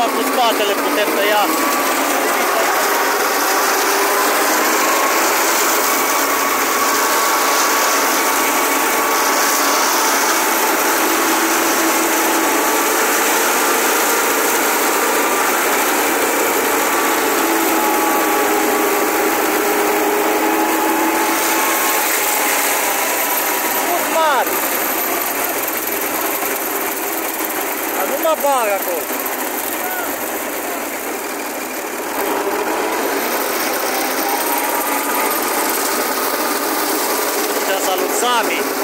numai cu spatele putem tăia. mari. Dar nu mă bag acolo. sabe.